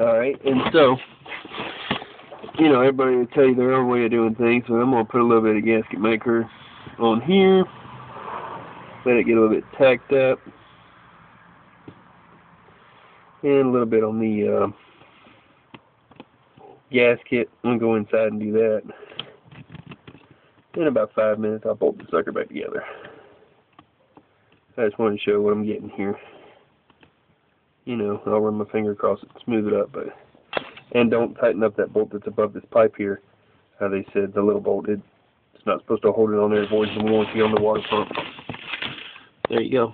Alright, and so, you know, everybody will tell you their own way of doing things, so I'm going to put a little bit of gasket maker on here, let it get a little bit tacked up, and a little bit on the uh, gasket. I'm going to go inside and do that. In about five minutes, I'll bolt the sucker back together. I just wanted to show what I'm getting here. You know, I'll run my finger across it, smooth it up, but and don't tighten up that bolt that's above this pipe here. How they said the little bolt, it, it's not supposed to hold it on there, avoids the warranty on the water pump. There you go.